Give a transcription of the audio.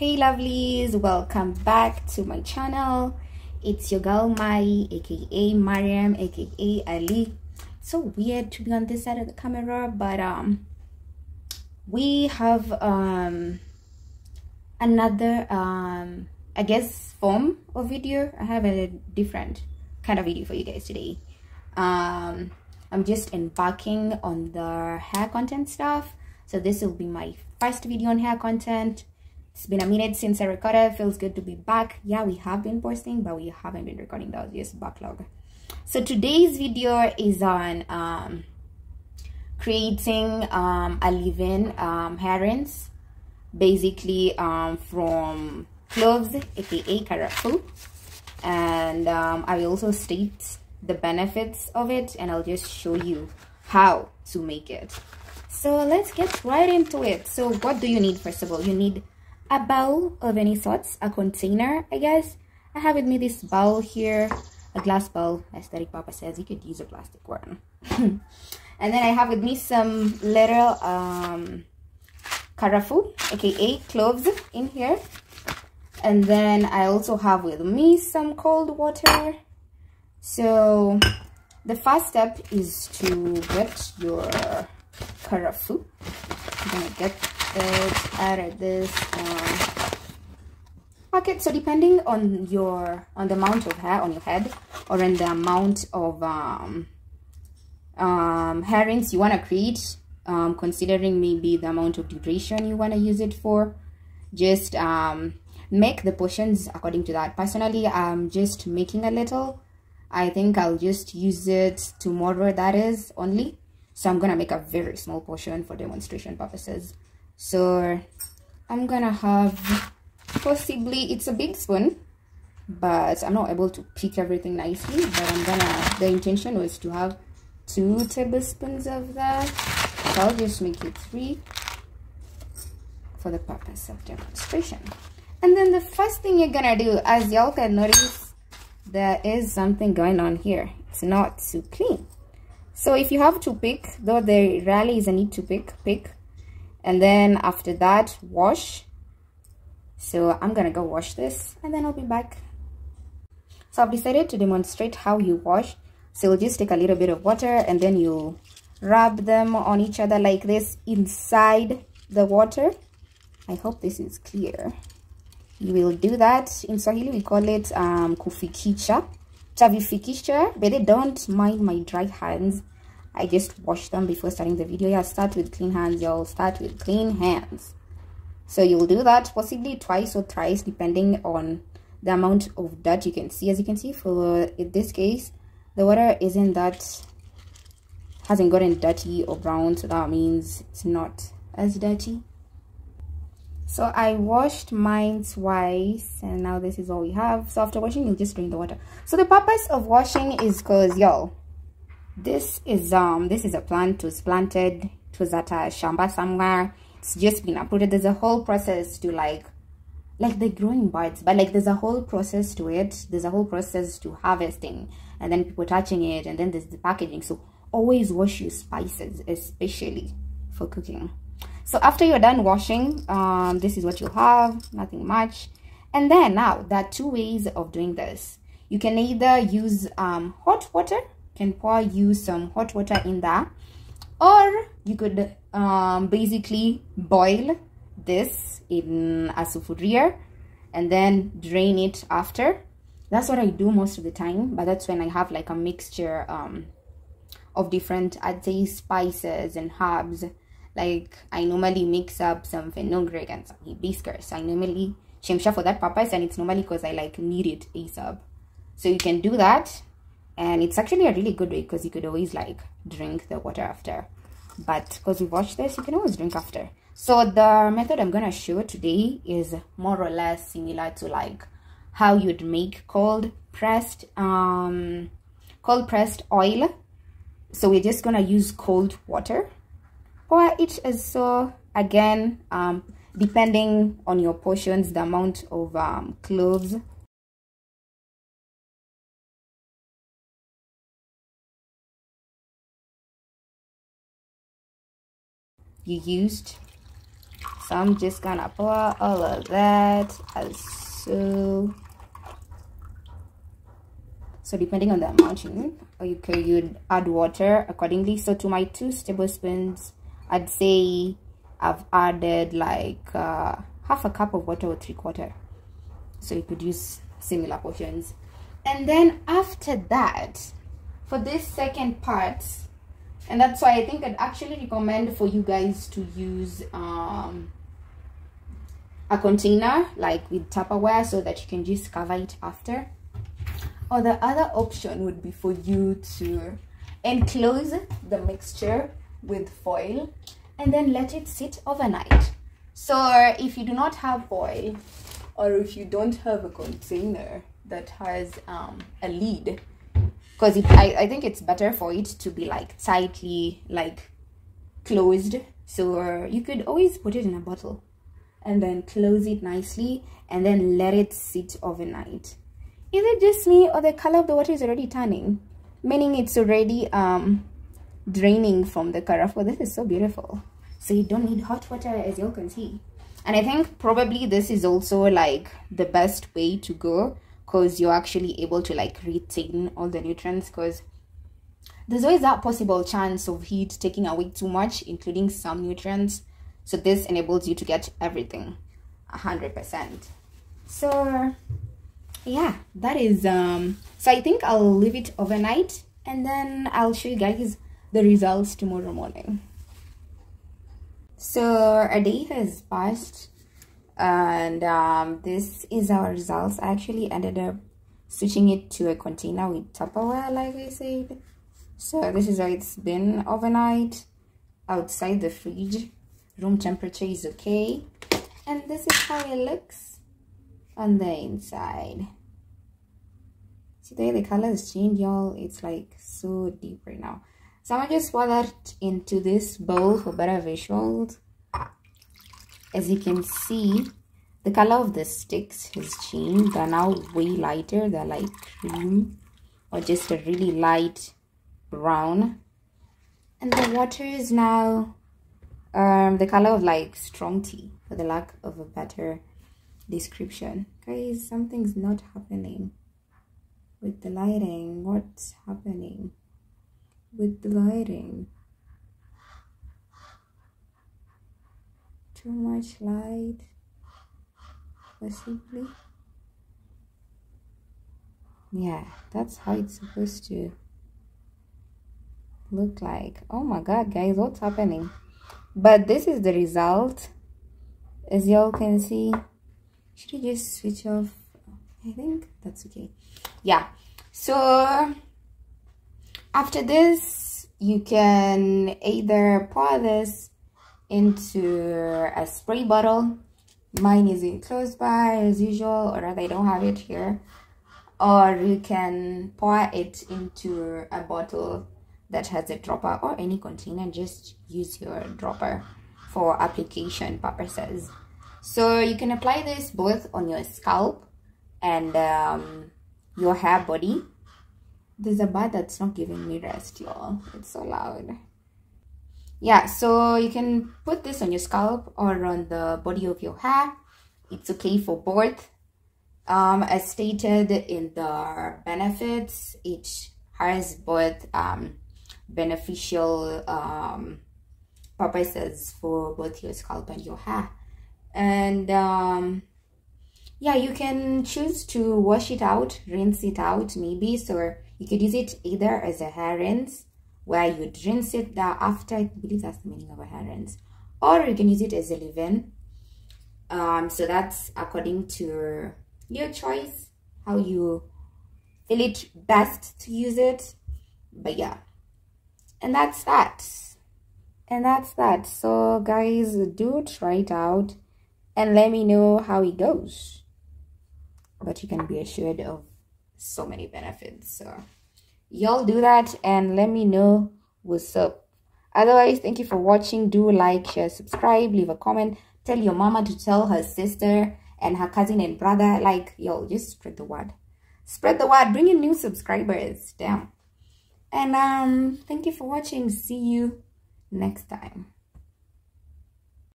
hey lovelies. Welcome back to my channel. It's your girl mai aka mariam aka ali. So weird to be on this side of the camera but um we have um another um i guess form of video. I have a different kind of video for you guys today. Um i'm just embarking on the hair content stuff. So this will be my first video on hair content it's been a minute since i recorded. Feels good to be back. Yeah we have been posting but we haven't been recording. That was just backlog. So today's video is on um creating um a leave-in um hair basically um from cloves aka karafu and um, i will also state the benefits of it and i'll just show you how to make it. So let's get right into it. So what do you need first of all? You need a bowl of any sorts a container i guess. I have with me this bowl here a glass bowl aesthetic papa says. You could use a plastic one. And then i have with me some little um karafu aka cloves in here. And then i also have with me some cold water. So the first step is to get your karafu. i'm gonna get it out of this um, bucket so depending on your on the amount of hair on your head or in the amount of um um hair rinse you want to create um considering maybe the amount of duration you want to use it for just um make the portions according to that. Personally i'm just making a little. I think i'll just use it tomorrow that is only. So i'm gonna make a very small portion for demonstration purposes so i'm gonna have possibly it's a big spoon but i'm not able to pick everything nicely but i'm gonna the intention was to have two tablespoons of that. So i'll just make it three for the purpose of demonstration. And then the first thing you're gonna do as y'all can notice there is something going on here. It's not too clean. So if you have to pick though there rarely is a need to pick pick and then after that wash. So i'm gonna go wash this and then i'll be back. So i've decided to demonstrate how you wash. So you'll just take a little bit of water and then you rub them on each other like this inside the water. I hope this is clear. You will do that. In swahili we call it um kufikisha. Tavifikisha but they don't mind my dry hands i just wash them before starting the video. Yeah start with clean hands y'all. Start with clean hands. So you'll do that possibly twice or thrice depending on the amount of dirt you can see. As you can see for in this case the water isn't that hasn't gotten dirty or brown so that means it's not as dirty. So i washed mine twice and now this is all we have. So after washing you'll just drain the water. So the purpose of washing is because y'all this is um this is a plant it was planted it was at a shamba somewhere. It's just been uprooted. There's a whole process to like like the growing buds but like there's a whole process to it. There's a whole process to harvesting and then people touching it and then there's the packaging. So always wash your spices especially for cooking. So after you're done washing um this is what you'll have nothing much. And then now there are two ways of doing this. You can either use um hot water can pour you some hot water in there. Or you could um basically boil this in a sufuria and then drain it after. That's what i do most of the time but that's when i have like a mixture um of different i'd say spices and herbs. Like i normally mix up some fenugreek and some hibiscus. I normally chemsha for that purpose and it's normally because i like need it asap so you can do that and it's actually a really good way because you could always like drink the water after. But because we watched this you can always drink after. So the method i'm gonna show today is more or less similar to like how you'd make cold pressed um cold pressed oil. So we're just gonna use cold water. Pour it as so again um depending on your portions the amount of um cloves you used. So i'm just gonna pour all of that as so. So depending on the amount you need or you could you'd add water accordingly. So to my two tablespoons i'd say i've added like uh, half a cup of water or three quarter. So you could use similar portions. And then after that for this second part and that's why i think i'd actually recommend for you guys to use um a container like with tupperware so that you can just cover it after. Or the other option would be for you to enclose the mixture with foil and then let it sit overnight. So if you do not have foil or if you don't have a container that has um, a lid because I, I think it's better for it to be like tightly like closed. So you could always put it in a bottle and then close it nicely and then let it sit overnight. Is it just me or the color of the water is already turning? Meaning it's already um draining from the karafu this is so beautiful. So you don't need hot water as you can see. And i think probably this is also like the best way to go because you're actually able to like retain all the nutrients because there's always that possible chance of heat taking away too much including some nutrients. So this enables you to get everything 100% so yeah that is um so i think i'll leave it overnight and then i'll show you guys the results tomorrow morning. So a day has passed and um, this is our results. I actually ended up switching it to a container with tupperware like i said. So this is how it's been overnight outside the fridge. Room temperature is okay. And this is how it looks on the inside. See there the color has changed y'all. It's like so deep right now. So I'm just pour into this bowl for better visuals. As you can see, the color of the sticks has changed. They're now way lighter. They're like cream or just a really light brown. And the water is now um, the color of like strong tea for the lack of a better description. Guys, something's not happening with the lighting. What's happening? with the lighting. Too much light, possibly. Yeah, that's how it's supposed to look like. Oh my god, guys, what's happening? But this is the result. As y'all can see, should I just switch off? I think that's okay. Yeah, so after this you can either pour this into a spray bottle. Mine is enclosed by as usual or rather i don't have it here. Or you can pour it into a bottle that has a dropper or any container. Just use your dropper for application purposes. So you can apply this both on your scalp and um, your hair body. There's a bird that's not giving me rest, y'all. It's so loud. Yeah, so you can put this on your scalp or on the body of your hair. It's okay for both. Um, as stated in the benefits, it has both um, beneficial um, purposes for both your scalp and your hair. And um, yeah, you can choose to wash it out, rinse it out maybe. So you could use it either as a hair rinse, where you'd rinse it after, I believe that's the meaning of a hair rinse. Or you can use it as a leave-in. Um, so that's according to your choice, how you feel it best to use it. But yeah, and that's that. And that's that. So guys, do try it out and let me know how it goes. But you can be assured of so many benefits so y'all do that and let me know what's up. Otherwise thank you for watching. Do like share subscribe leave a comment. Tell your mama to tell her sister and her cousin and brother. Like yo just spread the word. Spread the word. Bring in new subscribers. Damn. And um thank you for watching. See you next time